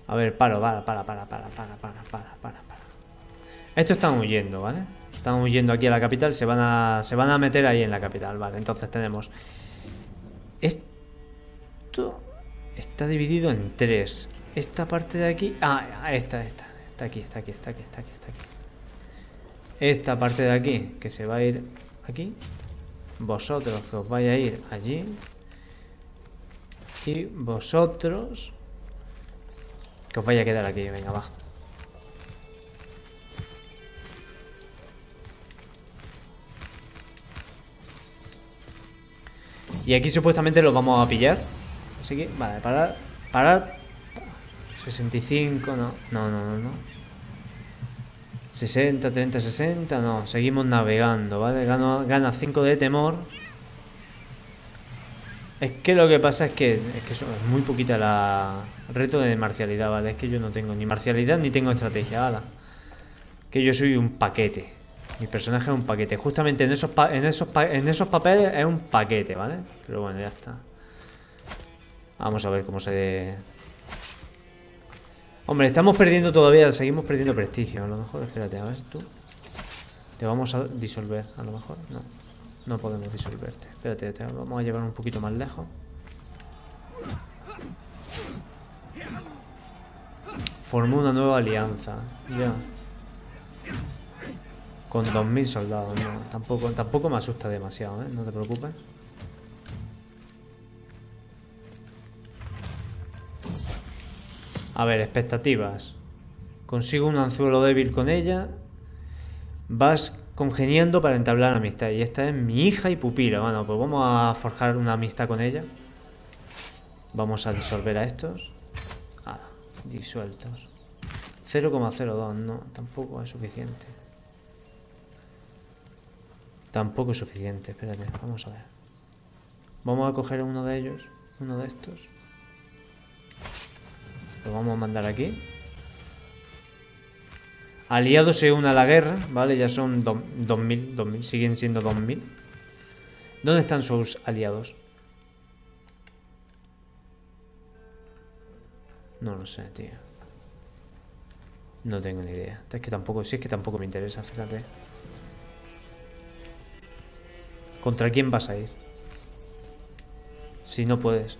A ver, paro, para, para, para, para, para, para, para, para, para. Estos están huyendo, ¿vale? Están huyendo aquí a la capital, se van a, se van a meter ahí en la capital, ¿vale? Entonces tenemos... Esto está dividido en tres. Esta parte de aquí... Ah, esta, esta. Está aquí, está aquí, está aquí, está aquí, está aquí. Esta parte de aquí, que se va a ir aquí. Vosotros que os vais a ir allí. Y vosotros que os vaya a quedar aquí, venga, va. Y aquí supuestamente lo vamos a pillar. Así que, vale, parar, parar. 65, no, no, no, no, no. 60, 30, 60, no. Seguimos navegando, ¿vale? gana 5 de temor. Es que lo que pasa es que es, que es muy poquita la reto de marcialidad, ¿vale? Es que yo no tengo ni marcialidad ni tengo estrategia, ¿vale? Que yo soy un paquete. Mi personaje es un paquete. Justamente en esos, en esos, en esos papeles es un paquete, ¿vale? Pero bueno, ya está. Vamos a ver cómo se... Hombre, estamos perdiendo todavía, seguimos perdiendo prestigio. A lo mejor, espérate, a ver tú. Te vamos a disolver, a lo mejor. No. No podemos disolverte. Espérate, te vamos a llevar un poquito más lejos. Formó una nueva alianza. Ya. Con 2.000 soldados. No, tampoco, tampoco me asusta demasiado, ¿eh? No te preocupes. A ver, expectativas. Consigo un anzuelo débil con ella. Vas congeniando para entablar amistad. Y esta es mi hija y pupila. Bueno, pues vamos a forjar una amistad con ella. Vamos a disolver a estos. Ah, disueltos. 0,02, no, tampoco es suficiente. Tampoco es suficiente, espérate, vamos a ver. Vamos a coger uno de ellos, uno de estos. Lo vamos a mandar aquí. Aliados se une a la guerra, ¿vale? Ya son 2000, 2000, siguen siendo 2000. ¿Dónde están sus aliados? No lo sé, tío. No tengo ni idea. Es que tampoco, si es que tampoco me interesa, fíjate. ¿Contra quién vas a ir? Si no puedes.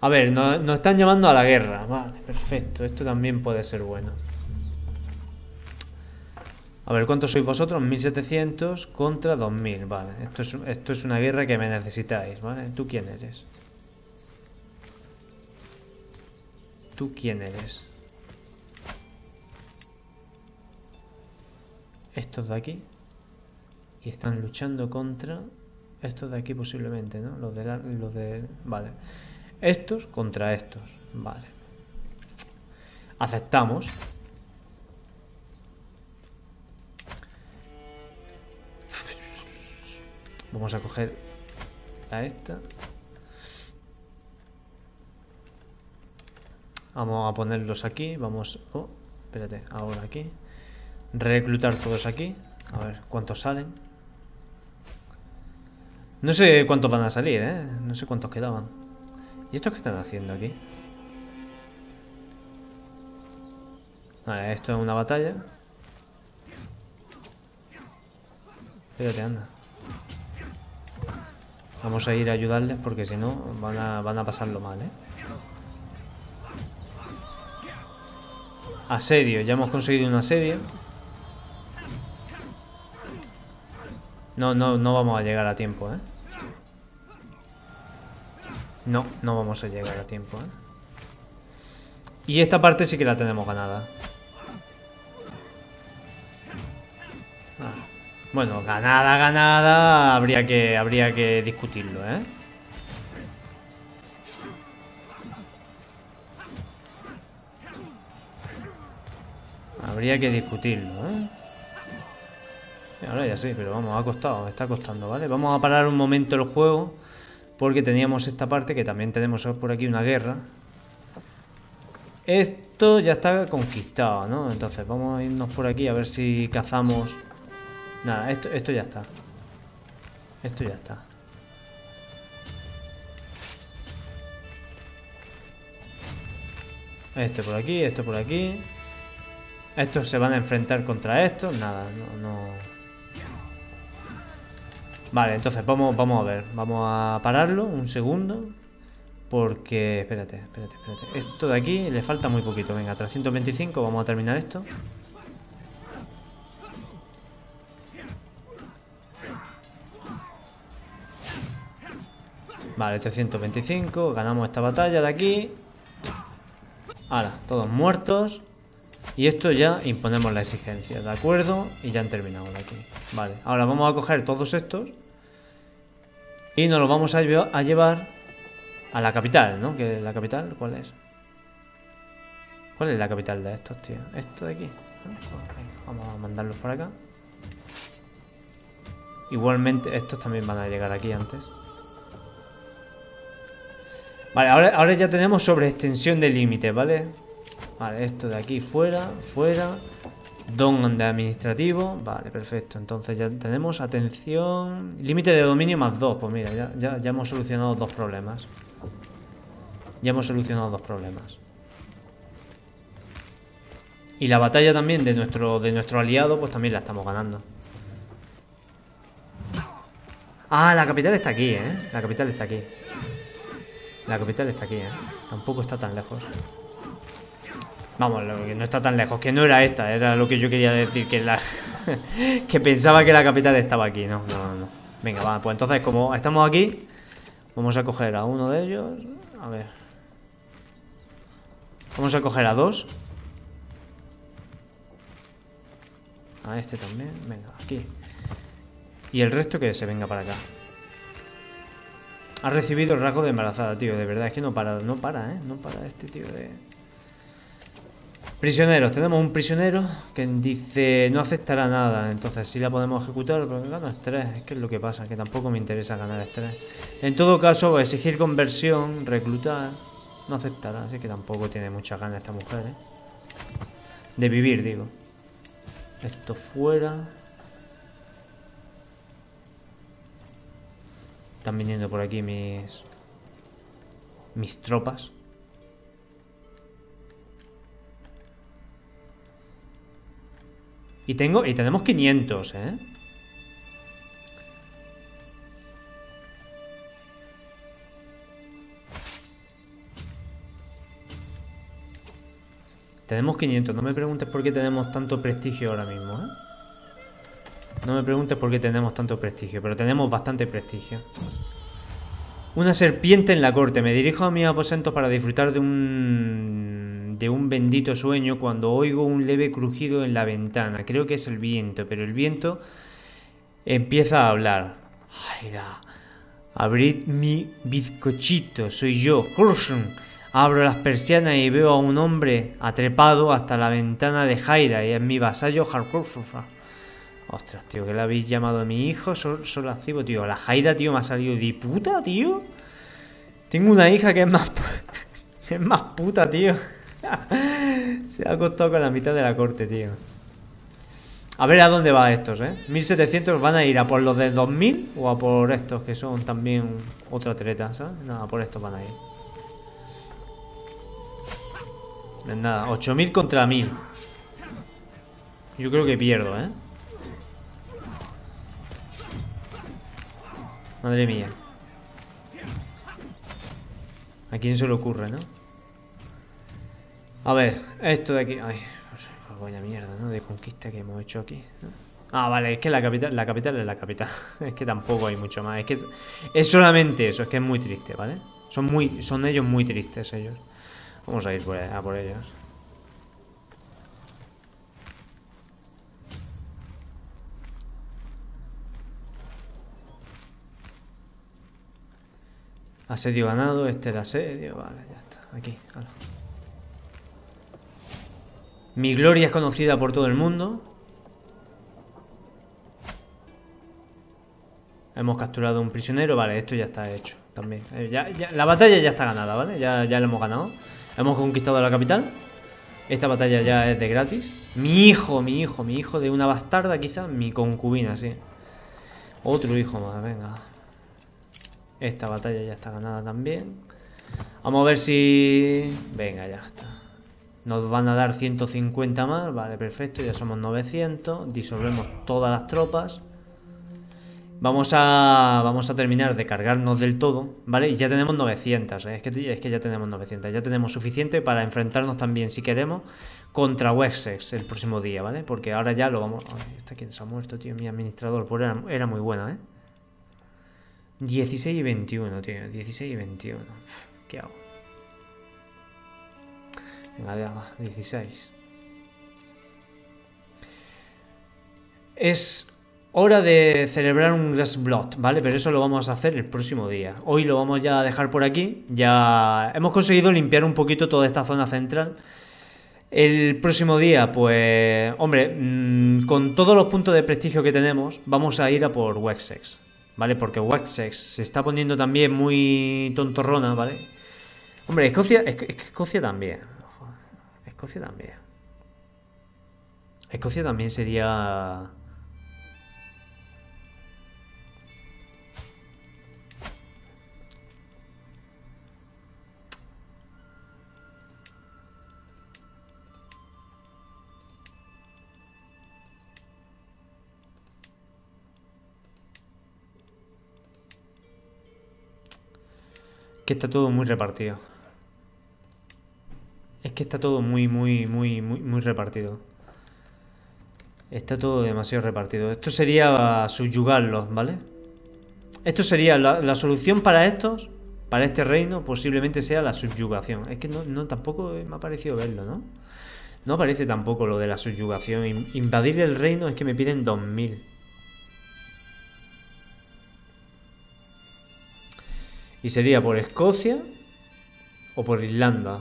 A ver, nos, están llamando a la guerra. Vale, perfecto. Esto también puede ser bueno. A ver, ¿cuántos sois vosotros? 1700 contra 2000, vale. Esto es, esto es una guerra que me necesitáis, ¿vale? ¿Tú quién eres? ¿Tú quién eres? Estos de aquí. Y están luchando contra... Estos de aquí posiblemente, ¿no? Los de... los de vale. Estos contra estos, vale. Aceptamos. Vamos a coger a esta. Vamos a ponerlos aquí. Vamos... Oh, espérate, ahora aquí. Reclutar todos aquí. A ver cuántos salen. No sé cuántos van a salir, ¿eh? No sé cuántos quedaban. ¿Y estos qué están haciendo aquí? Vale, esto es una batalla. Espérate, anda. Vamos a ir a ayudarles porque si no van a, van a pasarlo mal, ¿eh? Asedio, ya hemos conseguido un asedio. No, no, no vamos a llegar a tiempo, ¿eh? No, no vamos a llegar a tiempo, ¿eh? Y esta parte sí que la tenemos ganada. Bueno, ganada, ganada, habría que, habría que discutirlo, ¿eh? Habría que discutirlo, ¿eh? ahora ya sí, pero vamos, ha costado, está costando, ¿vale? Vamos a parar un momento el juego porque teníamos esta parte que también tenemos por aquí una guerra. Esto ya está conquistado, ¿no? Entonces vamos a irnos por aquí a ver si cazamos... Nada, esto, esto ya está. Esto ya está. Este por aquí, esto por aquí. Estos se van a enfrentar contra estos. Nada, no... Vale, entonces vamos, vamos a ver. Vamos a pararlo un segundo. Porque... Espérate, espérate, espérate. Esto de aquí le falta muy poquito. Venga, 325. Vamos a terminar esto. Vale, 325. Ganamos esta batalla de aquí. Ahora, todos muertos. Y esto ya imponemos la exigencia, ¿de acuerdo? Y ya han terminado de aquí. Vale, ahora vamos a coger todos estos. Y nos los vamos a, llevar a la capital, ¿no? Que la capital, ¿cuál es? ¿Cuál es la capital de estos, tío? Esto de aquí. Vamos a mandarlos por acá. Igualmente, estos también van a llegar aquí antes. Vale, ahora, ahora ya tenemos sobre extensión de límites, ¿vale? Vale, esto de aquí fuera, fuera. Don de administrativo. Vale, perfecto. Entonces ya tenemos atención. Límite de dominio más dos. Pues mira, ya, ya, ya hemos solucionado dos problemas. Ya hemos solucionado dos problemas. Y la batalla también de nuestro, de nuestro aliado, pues también la estamos ganando. Ah, la capital está aquí, ¿eh? La capital está aquí. La capital está aquí, ¿eh? Tampoco está tan lejos. Vamos, no está tan lejos. Que no era esta, era lo que yo quería decir. Que la que pensaba que la capital estaba aquí. No, no, no. Venga, va. Pues entonces, como estamos aquí, vamos a coger a uno de ellos. A ver. Vamos a coger a dos. A este también. Venga, aquí. Y el resto que se venga para acá. Ha recibido el rasgo de embarazada, tío. De verdad, es que no para, no para, ¿eh? No para este tío de... Prisioneros. Tenemos un prisionero que dice no aceptará nada. Entonces sí la podemos ejecutar, pero gana estrés. Es que es lo que pasa, que tampoco me interesa ganar estrés. En todo caso, exigir conversión, reclutar, no aceptará. Así que tampoco tiene mucha ganas esta mujer, ¿eh? De vivir, digo. Esto fuera. Están viniendo por aquí mis... Mis tropas. Y tengo... Y tenemos 500, ¿eh? Tenemos 500. No me preguntes por qué tenemos tanto prestigio ahora mismo, ¿eh? No me preguntes por qué tenemos tanto prestigio, pero tenemos bastante prestigio. Una serpiente en la corte. Me dirijo a mis aposentos para disfrutar de un... de un bendito sueño cuando oigo un leve crujido en la ventana. Creo que es el viento, pero el viento empieza a hablar. Ay, Abrid mi bizcochito, soy yo, Abro las persianas y veo a un hombre atrepado hasta la ventana de Haida y es mi vasallo Harkursufa. Ostras, tío, que le habéis llamado a mi hijo solo activo, tío. La Jaida, tío, me ha salido de puta, tío. Tengo una hija que es más... es más puta, tío. Se ha acostado con la mitad de la corte, tío. A ver a dónde va estos, ¿eh? 1700 van a ir a por los de 2000 o a por estos que son también otra treta, ¿sabes? Nada, por estos van a ir. Nada, 8000 contra 1000. Yo creo que pierdo, ¿eh? Madre mía. ¿A quién se le ocurre, no? A ver, esto de aquí... Ay, vaya mierda, ¿no? De conquista que hemos hecho aquí, Ah, vale, es que la capital, la capital es la capital. es que tampoco hay mucho más. Es que es, solamente eso, es que es muy triste, ¿vale? Son muy, son ellos muy tristes ellos. Vamos a ir a por ellos. Asedio ganado, este era asedio, vale, ya está, aquí, Mi gloria es conocida por todo el mundo. Hemos capturado un prisionero. Vale, esto ya está hecho también. Eh, la batalla ya está ganada, ¿vale? Ya, ya la hemos ganado. Hemos conquistado la capital. Esta batalla ya es de gratis. Mi hijo, mi hijo, mi hijo de una bastarda quizá. Mi concubina, sí. Otro hijo más, venga. Esta batalla ya está ganada también. Vamos a ver si... Venga, ya está. Nos van a dar 150 más. Vale, perfecto. Ya somos 900. Disolvemos todas las tropas. Vamos a, vamos a terminar de cargarnos del todo, ¿vale? Y ya tenemos 900, ¿eh? es, que, ya tenemos 900, ya tenemos suficiente para enfrentarnos también, si queremos, contra Wessex el próximo día, ¿vale? Porque ahora ya lo vamos... Ay, está quien se ha muerto, tío, mi administrador, pues era, era muy bueno, ¿eh? 16 y 21, tío, 16 y 21. ¿Qué hago? Venga, va, 16. Es Hora de celebrar un Grass Blood, ¿vale? Pero eso lo vamos a hacer el próximo día. Hoy lo vamos ya a dejar por aquí. Ya hemos conseguido limpiar un poquito toda esta zona central. El próximo día, pues, hombre, mm, con todos los puntos de prestigio que tenemos, vamos a ir a por Wessex, ¿vale? Porque Wessex se está poniendo también muy tontorrona, ¿vale? Hombre, Escocia, Escocia también. Escocia también. Escocia también sería que está todo muy repartido. Es que está todo muy, muy, muy, muy, muy repartido. Está todo demasiado repartido. Esto sería subyugarlos, ¿vale? Esto sería la, solución para estos, para este reino, posiblemente sea la subyugación. Es que no, tampoco me ha parecido verlo, ¿no? No aparece tampoco lo de la subyugación. Invadir el reino es que me piden 2000. Y sería por Escocia o por Irlanda.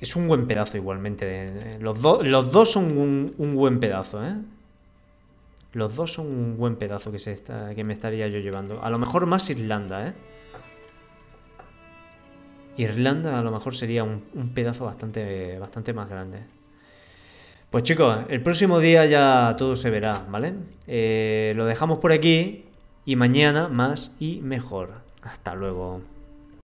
Es un buen pedazo igualmente. Los, los dos son un, buen pedazo, ¿eh? Los dos son un buen pedazo que, se está, que me estaría yo llevando. A lo mejor más Irlanda, ¿eh? Irlanda a lo mejor sería un, pedazo bastante, bastante más grande. Pues chicos, el próximo día ya todo se verá, ¿vale? Eh, lo dejamos por aquí y mañana más y mejor. Hasta luego.